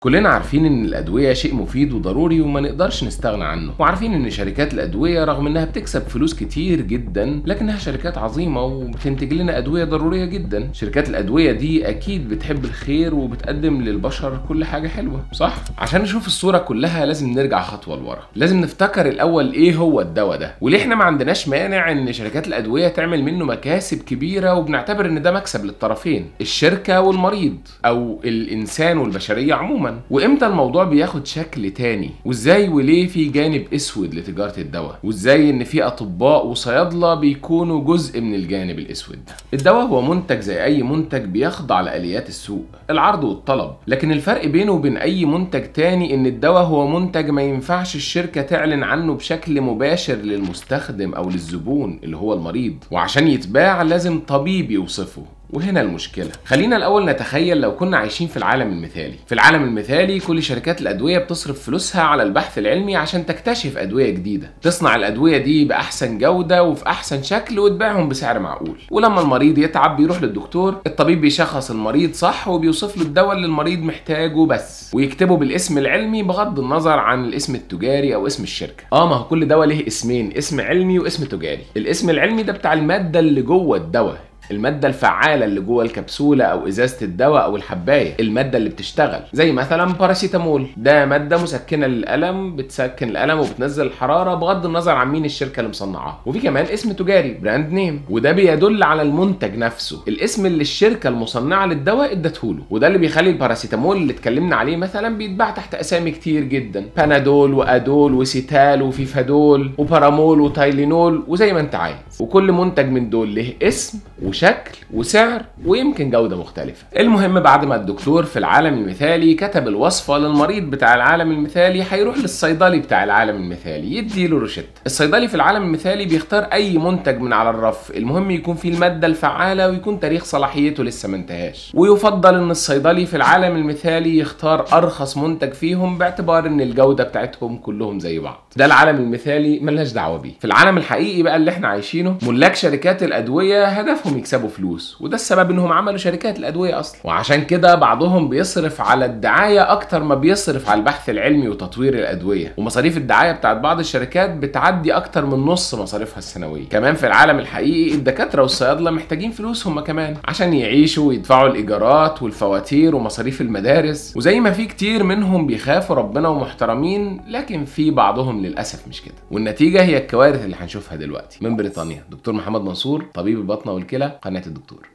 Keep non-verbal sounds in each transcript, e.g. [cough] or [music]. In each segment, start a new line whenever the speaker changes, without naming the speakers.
كلنا عارفين إن الأدوية شيء مفيد وضروري وما نقدرش نستغنى عنه. وعارفين إن شركات الأدوية رغم إنها بتكسب فلوس كتير جدا لكنها شركات عظيمة وبتنتج لنا أدوية ضرورية جدا. شركات الأدوية دي أكيد بتحب الخير وبتقدم للبشر كل حاجة حلوة. صح؟ عشان نشوف الصورة كلها لازم نرجع خطوة لورا. لازم نفتكر الأول إيه هو الدواء ده. وليه إحنا ما عندناش مانع إن شركات الأدوية تعمل منه مكاسب كبيرة وبنعتبر إن ده مكسب للطرفين الشركة والمريض أو الإنسان والبشرية عموما. وإمتى الموضوع بياخد شكل تاني؟ وإزاي وليه في جانب أسود لتجارة الدواء؟ وإزاي إن في أطباء وصيادلة بيكونوا جزء من الجانب الأسود؟ الدواء هو منتج زي أي منتج بيخضع لآليات السوق العرض والطلب. لكن الفرق بينه وبين أي منتج تاني إن الدواء هو منتج ما ينفعش الشركة تعلن عنه بشكل مباشر للمستخدم أو للزبون اللي هو المريض. وعشان يتباع لازم طبيب يوصفه. وهنا المشكلة. خلينا الأول نتخيل لو كنا عايشين في العالم المثالي. في العالم المثالي كل شركات الأدوية بتصرف فلوسها على البحث العلمي عشان تكتشف أدوية جديدة. تصنع الأدوية دي بأحسن جودة وفي أحسن شكل وتبيعهم بسعر معقول. ولما المريض يتعب بيروح للدكتور. الطبيب بيشخص المريض صح وبيوصف له الدواء اللي المريض محتاجه بس. ويكتبه بالاسم العلمي بغض النظر عن الاسم التجاري أو اسم الشركة. آه ما هو كل دواء ليه اسمين اسم علمي واسم تجاري. الاسم العلمي ده بتاع المادة اللي جوه الدواء. المادة الفعالة اللي جوه الكبسولة أو إزازة الدواء أو الحباية، المادة اللي بتشتغل، زي مثلا باراسيتامول، ده مادة مسكنة للألم بتسكن الألم وبتنزل الحرارة بغض النظر عن مين الشركة اللي مصنعاها، وفي كمان اسم تجاري brand name، وده بيدل على المنتج نفسه، الاسم اللي الشركة المصنعة للدواء ادته وده اللي بيخلي الباراسيتامول اللي اتكلمنا عليه مثلا بيتباع تحت أسامي كتير جدا، بانادول وأدول وسيتال وفيفادول وبارامول وتايلينول وزي ما أنت عايز، وكل منتج من دول له اسم وشكل وسعر ويمكن جودة مختلفة. المهم بعد ما الدكتور في العالم المثالي كتب الوصفة للمريض بتاع العالم المثالي هيروح للصيدلي بتاع العالم المثالي يديله روشتة الصيدلي في العالم المثالي بيختار أي منتج من على الرف. المهم يكون فيه المادة الفعالة ويكون تاريخ صلاحيته لسه ما انتهاش. ويفضل إن الصيدلي في العالم المثالي يختار أرخص منتج فيهم باعتبار إن الجودة بتاعتهم كلهم زي بعض. ده العالم المثالي ملناش دعوة بيه. في العالم الحقيقي بقى اللي إحنا عايشينه ملاك شركات الأدوية هدفهم يكسبوا فلوس. وده السبب إنهم عملوا شركات الأدوية أصلا. وعشان كده بعضهم بيصرف على الدعاية أكتر ما بيصرف على البحث العلمي وتطوير الأدوية. ومصاريف الدعاية بتاعت بعض الشركات بتعدي أكتر من نص مصاريفها السنوية. كمان في العالم الحقيقي الدكاترة والصيادلة محتاجين فلوس هم كمان عشان يعيشوا ويدفعوا الإيجارات والفواتير ومصاريف المدارس. وزي ما في كتير منهم بيخافوا ربنا ومحترمين لكن في بعضهم للأسف مش كده. والنتيجة هي الكوارث اللي هنشوفها دلوقتي. من بريطانيا دكتور محمد منصور طبيب البطنة والكلى. قناه الدكتور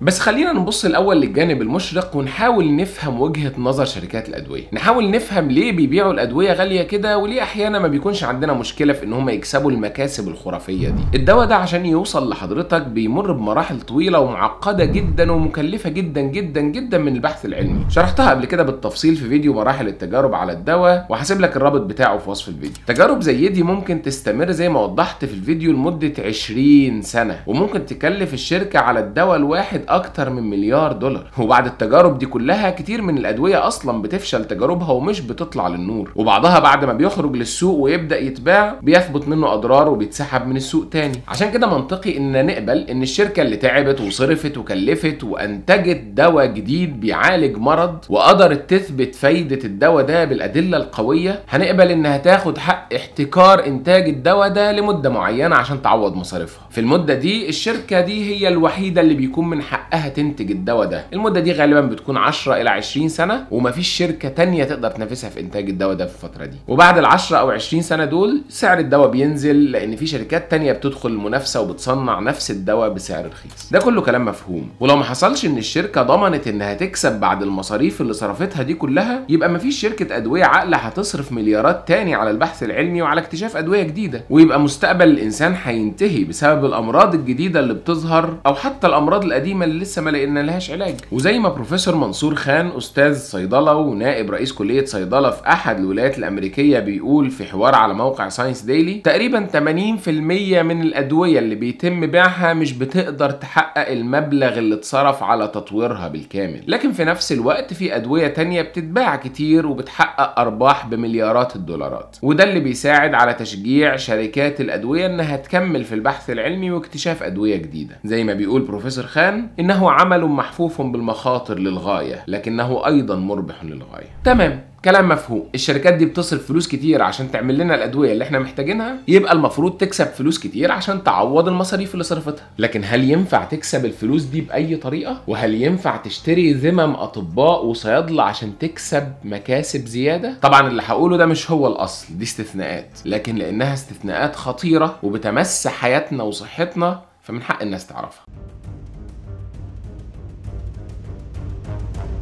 بس خلينا نبص الأول للجانب المشرق ونحاول نفهم وجهة نظر شركات الأدوية. نحاول نفهم ليه بيبيعوا الأدوية غالية كده وليه أحيانا ما بيكونش عندنا مشكلة في إن هم يكسبوا المكاسب الخرافية دي. الدواء ده عشان يوصل لحضرتك بيمر بمراحل طويلة ومعقدة جدا ومكلفة جدا جدا جدا من البحث العلمي. شرحتها قبل كده بالتفصيل في فيديو مراحل التجارب على الدواء وهسيب لك الرابط بتاعه في وصف الفيديو. تجارب زي دي ممكن تستمر زي ما وضحت في الفيديو لمدة 20 سنة وممكن تكلف الشركة على الدواء الواحد أكتر من مليار دولار. وبعد التجارب دي كلها كتير من الأدوية أصلا بتفشل تجاربها ومش بتطلع للنور. وبعضها بعد ما بيخرج للسوق ويبدأ يتباع بيثبت منه أضرار وبيتسحب من السوق تاني. عشان كده منطقي إن نقبل إن الشركة اللي تعبت وصرفت وكلفت وأنتجت دواء جديد بيعالج مرض وقدرت تثبت فايدة الدواء ده بالأدلة القوية هنقبل إنها تاخد حق احتكار إنتاج الدواء ده لمدة معينة عشان تعوض مصاريفها. في المدة دي الشركة دي هي الوحيدة اللي بيكون من حقها تنتج الدواء ده. المدة دي غالبا بتكون 10 إلى 20 سنة ومفيش شركة تانية تقدر تنافسها في إنتاج الدواء ده في الفترة دي. وبعد ال 10 أو 20 سنة دول سعر الدواء بينزل لأن في شركات تانية بتدخل المنافسه وبتصنع نفس الدواء بسعر رخيص. ده كله كلام مفهوم. ولو ما حصلش إن الشركة ضمنت إنها تكسب بعد المصاريف اللي صرفتها دي كلها يبقى مفيش شركة أدوية عاقلة هتصرف مليارات تاني على البحث العلمي وعلى اكتشاف أدوية جديدة. ويبقى مستقبل الإنسان هينتهي بسبب الأمراض الجديدة اللي بتظهر أو حتى الأمراض القديمة اللي لسه ما لقينا لهاش علاج. وزي ما بروفيسور منصور خان أستاذ صيدلة ونائب رئيس كلية صيدلة في أحد الولايات الأمريكية بيقول في حوار على موقع Science Daily تقريبا 80% من الأدوية اللي بيتم بيعها مش بتقدر تحقق المبلغ اللي اتصرف على تطويرها بالكامل. لكن في نفس الوقت في أدوية تانية بتتباع كتير وبتحقق أرباح بمليارات الدولارات. وده اللي بيساعد على تشجيع شركات الأدوية إنها تكمل في البحث العلمي واكتشاف أدوية جديدة. زي ما بيقول بروفيسور خان إنه عمل محفوف بالمخاطر للغاية لكنه أيضا مربح للغاية. تمام كلام مفهوم. الشركات دي بتصرف فلوس كتير عشان تعمل لنا الأدوية اللي إحنا محتاجينها يبقى المفروض تكسب فلوس كتير عشان تعوض المصاريف اللي صرفتها. لكن هل ينفع تكسب الفلوس دي بأي طريقة؟ وهل ينفع تشتري ذمم أطباء وصيادلة عشان تكسب مكاسب زيادة؟ طبعا اللي هقوله ده مش هو الأصل دي استثناءات. لكن لأنها استثناءات خطيرة وبتمس حياتنا وصحتنا فمن حق الناس تعرفها.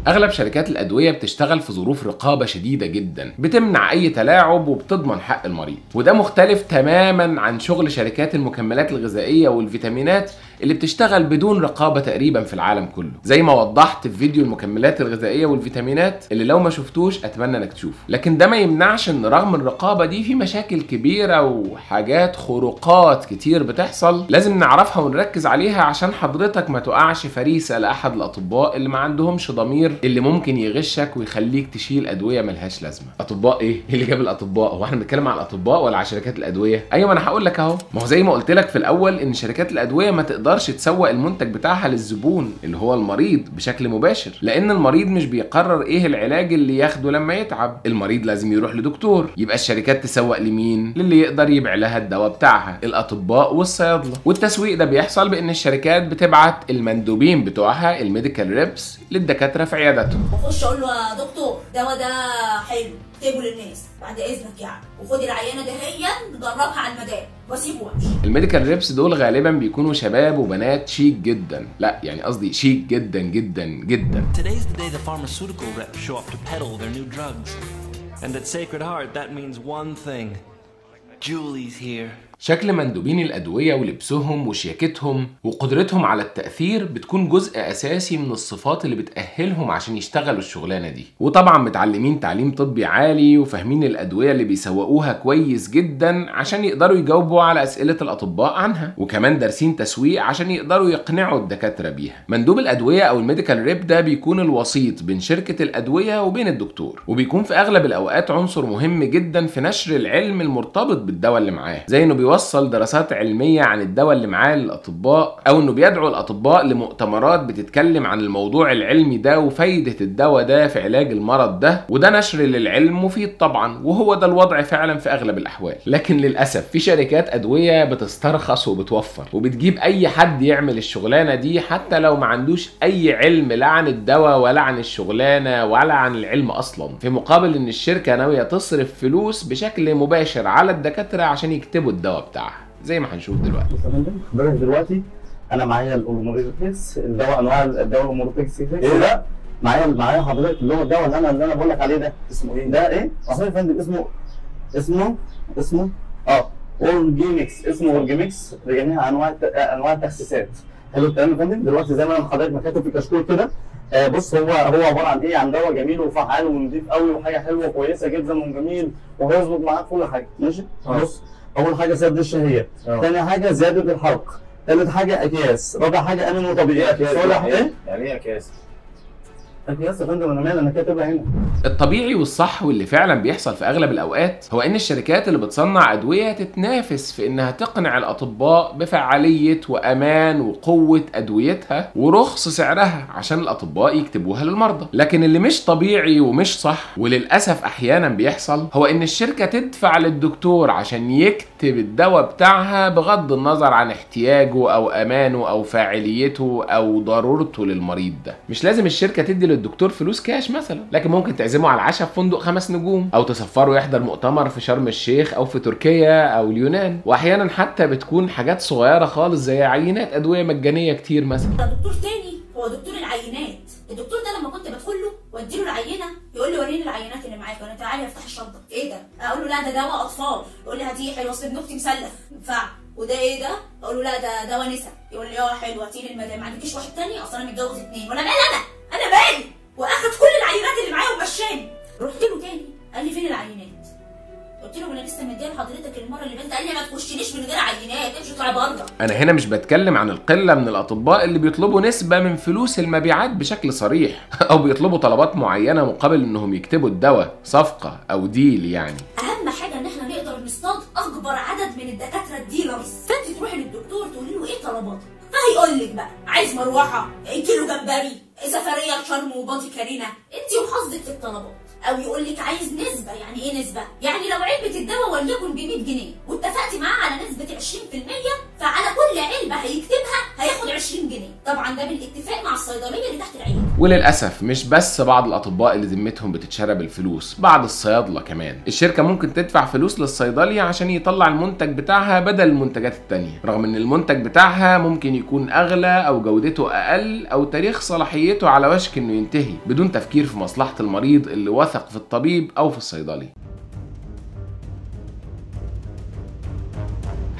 أغلب شركات الأدوية بتشتغل في ظروف رقابة شديدة جدا بتمنع أي تلاعب وبتضمن حق المريض. وده مختلف تماما عن شغل شركات المكملات الغذائية والفيتامينات اللي بتشتغل بدون رقابة تقريبا في العالم كله. زي ما وضحت في فيديو المكملات الغذائية والفيتامينات اللي لو ما شفتوش أتمنى إنك تشوفه. لكن ده ما يمنعش إن رغم الرقابة دي في مشاكل كبيرة وحاجات خروقات كتير بتحصل لازم نعرفها ونركز عليها عشان حضرتك ما تقعش فريسة لأحد الأطباء اللي ما عندهمش ضمير اللي ممكن يغشك ويخليك تشيل أدوية ملهاش لازمة. أطباء إيه؟ إيه اللي جاب الأطباء؟ هو إحنا بنتكلم على الأطباء ولا على شركات الأدوية؟ أيوه أنا هقول لك أهو. ما هو زي ما قلت لك في الأول إن شركات الأدوية ما تقدرش تسوق المنتج بتاعها للزبون اللي هو المريض بشكل مباشر لأن المريض مش بيقرر إيه العلاج اللي ياخده لما يتعب. المريض لازم يروح لدكتور يبقى الشركات تسوق لمين؟ للي يقدر يبيع لها الدواء بتاعها الأطباء والصيادلة. والتسويق ده بيحصل بإن الشركات بتبعت المندوبين بتوعها ال medical reps للدكاترة في عياداتهم.
وأخش أقول له يا دكتور الدواء ده حلو. اكتبه للناس بعد إذنك يعني. وخدي العينة دهيا جربها على المدام. واسيبه وامشي
ال medical reps دول غالبا بيكونوا شباب وبنات شيك جدا. لا يعني قصدي شيك جدا جدا جدا.
Today's the day the pharmaceutical reps show up to peddle their new drugs. And at Sacred Heart, that means one thing. Julie's here.
شكل مندوبين الأدوية ولبسهم وشياكتهم وقدرتهم على التأثير بتكون جزء أساسي من الصفات اللي بتأهلهم عشان يشتغلوا الشغلانة دي. وطبعا متعلمين تعليم طبي عالي وفاهمين الأدوية اللي بيسوقوها كويس جدا عشان يقدروا يجاوبوا على أسئلة الأطباء عنها. وكمان دارسين تسويق عشان يقدروا يقنعوا الدكاترة بيها. مندوب الأدوية أو ال medical rep ده بيكون الوسيط بين شركة الأدوية وبين الدكتور. وبيكون في أغلب الأوقات عنصر مهم جدا في نشر العلم المرتبط بالدواء اللي معاه زي إنه بيوصل دراسات علمية عن الدواء اللي معاه للأطباء أو إنه بيدعو الأطباء لمؤتمرات بتتكلم عن الموضوع العلمي ده وفايدة الدواء ده في علاج المرض ده وده نشر للعلم مفيد طبعا وهو ده الوضع فعلا في أغلب الأحوال. لكن للأسف في شركات أدوية بتسترخص وبتوفر وبتجيب أي حد يعمل الشغلانة دي حتى لو ما عندوش أي علم لا عن الدواء ولا عن الشغلانة ولا عن العلم أصلا. في مقابل إن الشركة ناوية تصرف فلوس بشكل مباشر على الدكاترة عشان يكتبوا الدواء. بتاعها زي ما هنشوف دلوقتي
بص يا فندم حضرتك دلوقتي أنا معايا الاوموريفيكس الدواء أنواع الدواء الاوموريفيكس إيه ده؟ معايا معايا حضرتك اللي هو الدواء اللي أنا اللي أنا بقول لك عليه ده اسمه إيه؟ ده إيه؟ اصل يا فندم اسمه اسمه اسمه آه اورجيمكس اسمه اورجيمكس لجميع أنواع الت- أنواع التخسيسات حلو الكلام يا فندم دلوقتي زي ما أنا حضرتك ما كاتب في الكشكول كده آه بص هو هو عبارة عن إيه؟ عن دواء جميل وفعال ونضيف قوي وحاجة حلوة كويسة جدا وجميل وهيظبط معاك كل حاجة ماشي؟ بص أول حاجة سد الشهيه ثاني حاجة زيادة الحرق ثالث حاجة أكياس رابع حاجة امن وطبيعي صالح إيه؟
يعني
إيه أكياس؟
الطبيعي والصح واللي فعلا بيحصل في أغلب الأوقات هو إن الشركات اللي بتصنع أدوية تتنافس في إنها تقنع الأطباء بفعالية وأمان وقوة أدويتها ورخص سعرها عشان الأطباء يكتبوها للمرضى. لكن اللي مش طبيعي ومش صح وللأسف أحيانا بيحصل هو إن الشركة تدفع للدكتور عشان يكتب الدواء بتاعها بغض النظر عن احتياجه أو أمانه أو فاعليته أو ضرورته للمريض ده. مش لازم الشركة تدي للدكتور فلوس كاش مثلا لكن ممكن تعزمه على العشاء في فندق خمس نجوم أو تسفره يحضر مؤتمر في شرم الشيخ أو في تركيا أو اليونان. واحيانا حتى بتكون حاجات صغيرة خالص زي عينات أدوية مجانية كتير مثلا.
دكتور تاني هو دكتور العينات. الدكتور ده لما كنت بدخل له وادي له العينة يقول لي وريني العينات اللي معاك. وأنا تعالى افتح الشنطة. إيه ده؟ أقول له لا ده دواء أطفال. يقول لي هاتيه حلو أصل ابن أختي مسلخ ينفع؟ وده إيه ده؟ أقول له لا ده دواء نسا. يقول لي آه حلو هاتي لي المدام ما عندكيش واحد تاني؟ أصل أنا متجوز اتنين. وأنا مالي أنا أنا مالي وأخد كل العينات اللي معايا ومشاني. رحت له تاني قال لي فين العينات؟ قلت له أنا لسه مديها لحضرتك المرة اللي فاتت. قال لي ما تخشنيش من غير عينات امشي اطلع بره.
أنا هنا مش بتكلم عن القلة من الأطباء اللي بيطلبوا نسبة من فلوس المبيعات بشكل صريح [laughs] أو بيطلبوا طلبات معينة مقابل إنهم يكتبوا الدواء صفقة أو ديل يعني.
أهم حاجة إن إحنا نقدر نصطاد أكبر عدد من الدكاترة الديلرز فانت تروحي للدكتور تقولي له إيه طلباتك فهيقول لك بقى. عايز مروحة؟ كيلو جمبري؟ سفريه لشرم وباطي كارينا؟ انت وحظك في الطلبات. أو يقول لك عايز نسبة يعني إيه نسبة؟ يعني لو علبه الدواء وليكن ب 100 جنيه واتفقتي معاه على نسبة 20% فعلى كل علبة هيكتبها هياخد 20 جنيه. طبعا ده بالاتفاق مع الصيدلية اللي تحت العياده
وللأسف مش بس بعض الأطباء اللي ذمتهم بتتشرب الفلوس بعض الصيادلة كمان. الشركة ممكن تدفع فلوس للصيدلي عشان يطلع المنتج بتاعها بدل المنتجات التانية. رغم إن المنتج بتاعها ممكن يكون أغلى أو جودته أقل أو تاريخ صلاحيته على وشك إنه ينتهي بدون تفكير في مصلحة المريض اللي وثق في الطبيب أو في الصيدلي.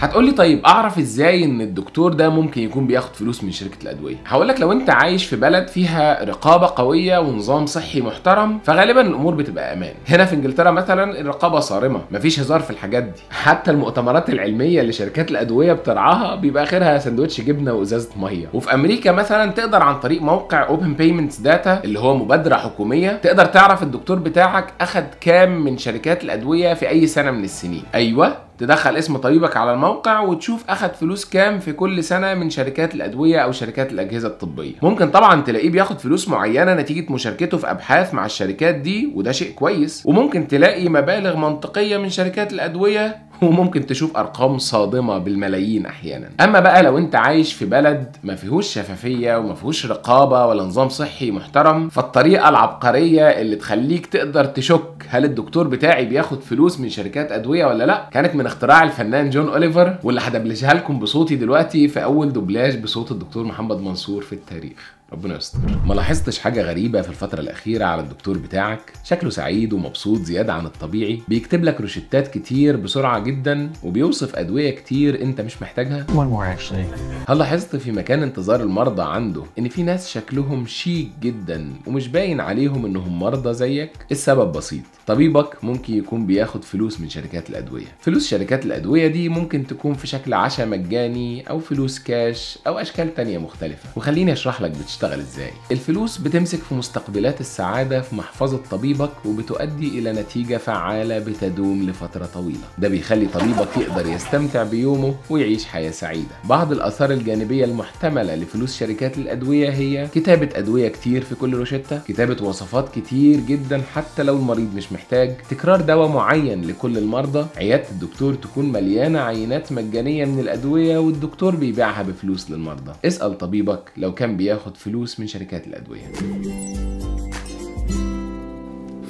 هتقولي طيب أعرف إزاي إن الدكتور ده ممكن يكون بياخد فلوس من شركة الأدوية؟ هقولك لو أنت عايش في بلد فيها رقابة قوية ونظام صحي محترم فغالبا الأمور بتبقى أمان. هنا في إنجلترا مثلا الرقابة صارمة مفيش هزار في الحاجات دي. حتى المؤتمرات العلمية اللي شركات الأدوية بترعاها بيبقى آخرها سندوتش جبنة وإزازة مية. وفي أمريكا مثلا تقدر عن طريق موقع Open Payments Data اللي هو مبادرة حكومية تقدر تعرف الدكتور بتاعك أخد كام من شركات الأدوية في أي سنة من السنين. أيوه. تدخل اسم طبيبك على الموقع وتشوف أخد فلوس كام في كل سنة من شركات الأدوية أو شركات الأجهزة الطبية. ممكن طبعا تلاقيه بياخد فلوس معينة نتيجة مشاركته في أبحاث مع الشركات دي وده شيء كويس. وممكن تلاقي مبالغ منطقية من شركات الأدوية وممكن تشوف أرقام صادمة بالملايين أحيانا. أما بقى لو أنت عايش في بلد ما فيهوش شفافية وما فيهوش رقابة ولا نظام صحي محترم فالطريقة العبقرية اللي تخليك تقدر تشك هل الدكتور بتاعي بياخد فلوس من شركات أدوية ولا لأ كانت من اختراع الفنان جون أوليفر واللي هدبلجها لكم بصوتي دلوقتي في أول دوبلاج بصوت الدكتور محمد منصور في التاريخ. ربنا يستر. ما لاحظتش حاجة غريبة في الفترة الأخيرة على الدكتور بتاعك؟ شكله سعيد ومبسوط زيادة عن الطبيعي بيكتب لك روشتات كتير بسرعة جدا وبيوصف أدوية كتير أنت مش محتاجها؟
One more, actually.
هل لاحظت في مكان انتظار المرضى عنده إن في ناس شكلهم شيك جدا ومش باين عليهم إنهم مرضى زيك؟ السبب بسيط؟ طبيبك ممكن يكون بياخد فلوس من شركات الأدوية. فلوس شركات الأدوية دي ممكن تكون في شكل عشاء مجاني أو فلوس كاش أو أشكال تانية مختلفة. وخليني أشرح لك بتشتغل إزاي. الفلوس بتمسك في مستقبلات السعادة في محفظة طبيبك وبتؤدي إلى نتيجة فعالة بتدوم لفترة طويلة. ده بيخلي طبيبك يقدر يستمتع بيومه ويعيش حياة سعيدة. بعض الآثار الجانبية المحتملة لفلوس شركات الأدوية هي كتابة أدوية كتير في كل روشتة كتابة وصفات كتير جدا حتى لو المريض مش محتاج تكرار دواء معين لكل المرضى عيادة الدكتور تكون مليانة عينات مجانية من الأدوية والدكتور بيبيعها بفلوس للمرضى. اسأل طبيبك لو كان بياخد فلوس من شركات الأدوية.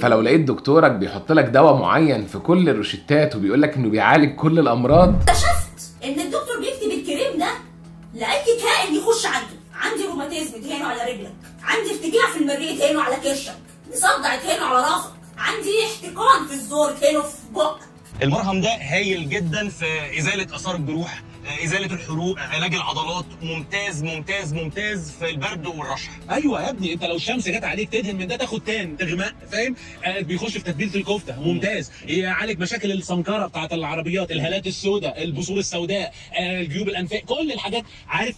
فلو لقيت دكتورك بيحط لك دواء معين في كل الروشتات وبيقول لك إنه بيعالج كل الأمراض.
اكتشفت إن الدكتور بيكتب الكريم ده لأي كائن يخش عنده. عندي روماتيزم تهينه على رجلك. عندي ارتجاع في المريء تهينه على كرشك. صدع تهينه على راسك. عندي احتقان في الزور تهينه في بقك.
المرهم ده هايل جدا في إزالة آثار الجروح. إزالة الحروق علاج العضلات. ممتاز ممتاز ممتاز في البرد والرشح.
أيوه يا ابني أنت لو الشمس جت عليك تدهن من ده تاخد تان تغماء فاهم؟ آه بيخش في تتبيلة الكفتة. ممتاز. يعالج مشاكل السمكره بتاعت العربيات الهالات السوداء البثور السوداء آه الجيوب الأنفية كل الحاجات. عارف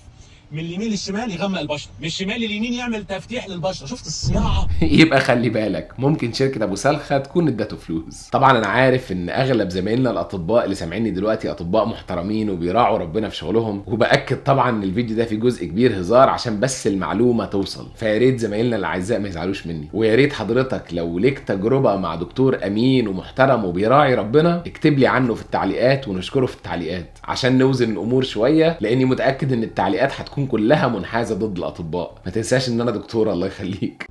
من اليمين للشمال يغمق البشرة من الشمال لليمين يعمل تفتيح للبشرة. شفت الصياعة؟ [laughs]
يبقى خلي بالك ممكن شركة أبو سلخة تكون ادته فلوس. طبعا أنا عارف إن أغلب زمايلنا الأطباء اللي سامعيني دلوقتي أطباء محترمين وبيراعوا ربنا في شغلهم وبأكد طبعا إن الفيديو ده فيه جزء كبير هزار عشان بس المعلومة توصل. فيا ريت زمايلنا الأعزاء ما يزعلوش مني. ويا ريت حضرتك لو ليك تجربة مع دكتور أمين ومحترم وبيراعي ربنا اكتب لي عنه في التعليقات ونشكره في التعليقات عشان نوزن الأمور شوية لأني متأكد إن التعليقات هتكون كلها منحازة ضد الأطباء. ما تنساش إن أنا دكتور الله يخليك.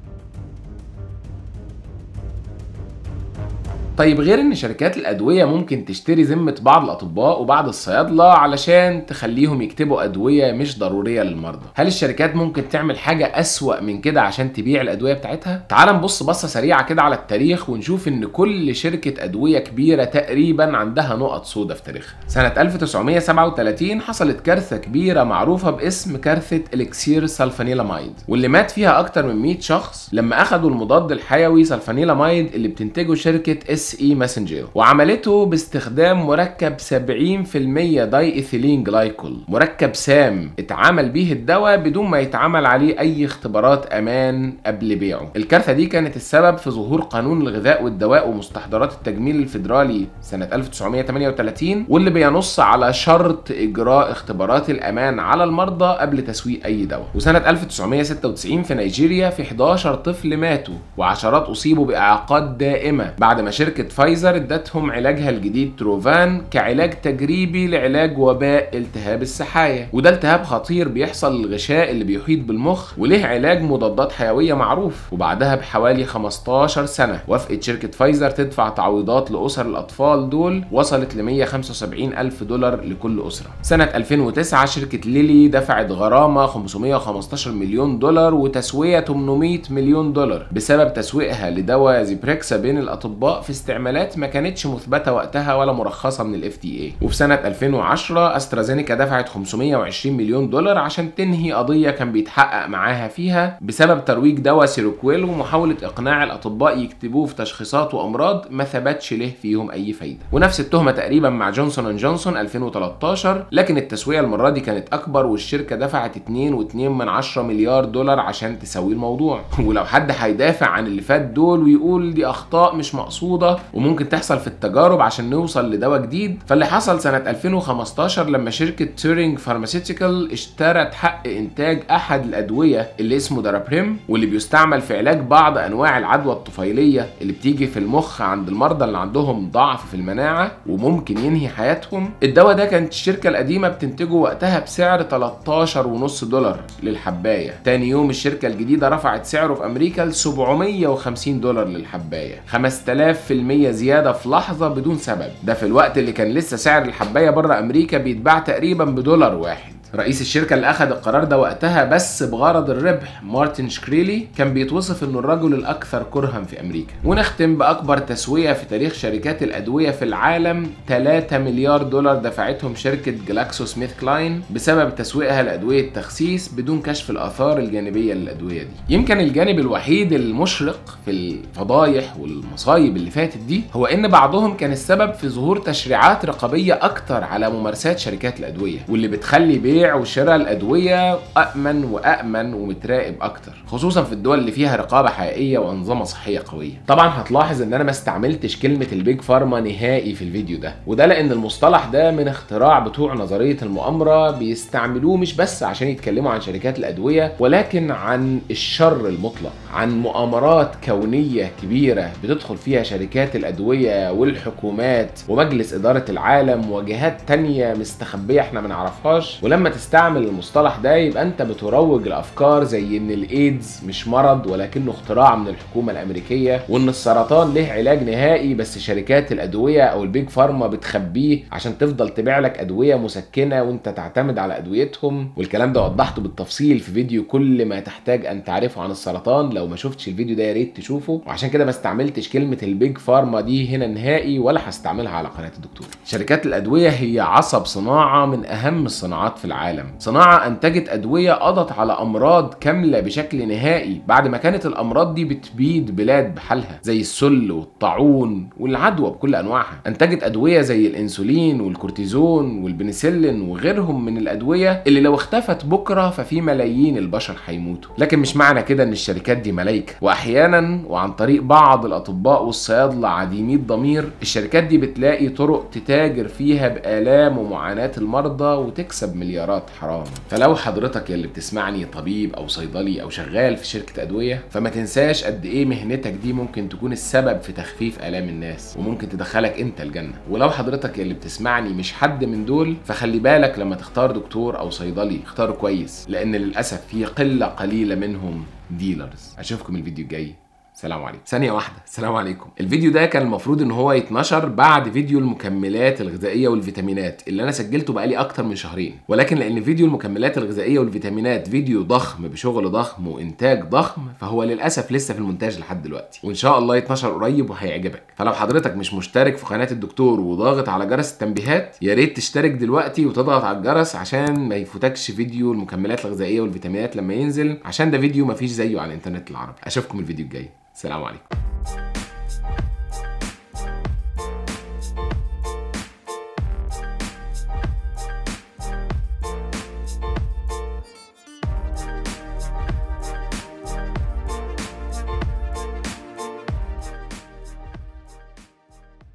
طيب غير إن شركات الأدوية ممكن تشتري ذمة بعض الأطباء وبعض الصيادلة علشان تخليهم يكتبوا أدوية مش ضرورية للمرضى. هل الشركات ممكن تعمل حاجة أسوأ من كده عشان تبيع الأدوية بتاعتها؟ تعال نبص بصة سريعة كده على التاريخ ونشوف إن كل شركة أدوية كبيرة تقريبا عندها نقط سودا في تاريخها. سنة 1937 حصلت كارثة كبيرة معروفة باسم كارثة elixir sulfanilamide. واللي مات فيها أكتر من 100 شخص لما اخذوا المضاد الحيوي سلفانيلاميد اللي بتنتجه شركة S. E. Massengill وعملته باستخدام مركب 70% diethylene glycol. مركب سام اتعمل بيه الدواء بدون ما يتعمل عليه أي اختبارات أمان قبل بيعه. الكارثة دي كانت السبب في ظهور قانون الغذاء والدواء ومستحضرات التجميل الفيدرالي سنة 1938 واللي بينص على شرط إجراء اختبارات الأمان على المرضى قبل تسويق أي دواء. وسنة 1996 في نيجيريا في 11 طفل ماتوا وعشرات أصيبوا بإعاقات دائمة بعد ما شركة فايزر ادتهم علاجها الجديد تروفان كعلاج تجريبي لعلاج وباء التهاب السحايا. وده التهاب خطير بيحصل للغشاء اللي بيحيط بالمخ وليه علاج مضادات حيوية معروف وبعدها بحوالي 15 سنة. وافقت شركة فايزر تدفع تعويضات لأسر الأطفال دول وصلت ل 175 ألف دولار لكل أسرة. سنة 2009 شركة ليلي دفعت غرامة 515 مليون دولار وتسوية 800 مليون دولار بسبب تسويقها لدواء Zyprexa بين الأطباء في استعمالات ما كانتش مثبتة وقتها ولا مرخصة من ال FDA وفي سنة 2010 أسترازينيكا دفعت 520 مليون دولار عشان تنهي قضية كان بيتحقق معاها فيها بسبب ترويج دواء Seroquel ومحاولة إقناع الأطباء يكتبوه في تشخيصات وأمراض ما ثبتش له فيهم أي فايدة. ونفس التهمة تقريبا مع جونسون أند جونسون 2013 لكن التسوية المرة دي كانت أكبر والشركة دفعت 2.2 من 10 مليار دولار عشان تسوي الموضوع. [laughs] ولو حد هيدافع عن اللي فات دول ويقول دي أخطاء مش مقصودة وممكن تحصل في التجارب عشان نوصل لدواء جديد. فاللي حصل سنة 2015 لما شركة Turing Pharmaceutical اشترت حق إنتاج أحد الأدوية اللي اسمه Daraprim واللي بيستعمل في علاج بعض أنواع العدوى الطفيلية اللي بتيجي في المخ عند المرضى اللي عندهم ضعف في المناعة وممكن ينهي حياتهم. الدواء ده كانت الشركة القديمة بتنتجه وقتها بسعر 13.5 دولار للحباية. تاني يوم الشركة الجديدة رفعت سعره في أمريكا ل 750 دولار للحباية. 5000% زيادة في لحظة بدون سبب. ده في الوقت اللي كان لسه سعر الحباية بره أمريكا بيتباع تقريبا بدولار واحد. رئيس الشركة اللي أخذ القرار ده وقتها بس بغرض الربح مارتن شكريلي كان بيتوصف إنه الرجل الأكثر كرها في أمريكا. ونختم بأكبر تسوية في تاريخ شركات الأدوية في العالم 3 مليار دولار دفعتهم شركة جلاكسو سميث كلاين بسبب تسويقها لأدوية تخسيس بدون كشف الآثار الجانبية للأدوية دي. يمكن الجانب الوحيد المشرق في الفضايح والمصايب اللي فاتت دي هو إن بعضهم كان السبب في ظهور تشريعات رقابية أكتر على ممارسات شركات الأدوية واللي بتخلي بيع وشراء الأدوية أأمن وأأمن ومتراقب أكتر خصوصا في الدول اللي فيها رقابة حقيقية وأنظمة صحية قوية. طبعا هتلاحظ إن أنا ما استعملتش كلمة البيج فارما نهائي في الفيديو ده وده لأن المصطلح ده من اختراع بتوع نظرية المؤامرة بيستعملوه مش بس عشان يتكلموا عن شركات الأدوية ولكن عن الشر المطلق عن مؤامرات كونية كبيرة بتدخل فيها شركات الأدوية والحكومات ومجلس إدارة العالم وجهات تانية مستخبية إحنا ما نعرفهاش. ولما تستعمل المصطلح ده يبقى انت بتروج لأفكار زي إن الإيدز مش مرض ولكنه اختراع من الحكومة الأمريكية وإن السرطان له علاج نهائي بس شركات الأدوية أو ال Big Pharma بتخبيه عشان تفضل تبيع لك أدوية مسكنة وأنت تعتمد على أدويتهم. والكلام ده وضحته بالتفصيل في فيديو كل ما تحتاج أن تعرفه عن السرطان. لو ما شفتش الفيديو ده يا ريت تشوفه. وعشان كده ما استعملتش كلمة ال Big Pharma دي هنا نهائي ولا هستعملها على قناة الدكتور. شركات الأدوية هي عصب صناعة من أهم الصناعات في العالم. صناعة أنتجت أدوية قضت على أمراض كاملة بشكل نهائي بعد ما كانت الأمراض دي بتبيد بلاد بحالها زي السل والطاعون والعدوى بكل أنواعها. أنتجت أدوية زي الأنسولين والكورتيزون والبنسلين وغيرهم من الأدوية اللي لو اختفت بكرة ففي ملايين البشر هيموتوا. لكن مش معنى كده إن الشركات دي ملايكة. وأحيانا وعن طريق بعض الأطباء والصيادلة عديمي الضمير الشركات دي بتلاقي طرق تتاجر فيها بآلام ومعاناة المرضى وتكسب مليارات. حرام. فلو حضرتك يلي بتسمعني طبيب أو صيدلي أو شغال في شركة أدوية فما تنساش قد إيه مهنتك دي ممكن تكون السبب في تخفيف آلام الناس وممكن تدخلك أنت الجنة. ولو حضرتك يلي بتسمعني مش حد من دول فخلي بالك لما تختار دكتور أو صيدلي اختاره كويس لأن للأسف في قلة قليلة منهم dealers أشوفكم الفيديو الجاي. سلام عليكم. ثانية واحدة. سلام عليكم. الفيديو ده كان المفروض إن هو يتنشر بعد فيديو المكملات الغذائية والفيتامينات اللي أنا سجلته بقالي أكتر من شهرين. ولكن لأن فيديو المكملات الغذائية والفيتامينات فيديو ضخم بشغل ضخم وإنتاج ضخم فهو للأسف لسه في المونتاج لحد دلوقتي. وإن شاء الله يتنشر قريب وهيعجبك. فلو حضرتك مش مشترك في قناة الدكتور وضاغط على جرس التنبيهات يا ريت تشترك دلوقتي وتضغط على الجرس عشان ما يفوتكش فيديو المكملات الغذائية والفيتامينات لما ينزل عشان ده فيديو مفيش زيه على الإنترنت العربي. أشوفكم الفيديو الجاي. سلام عليكم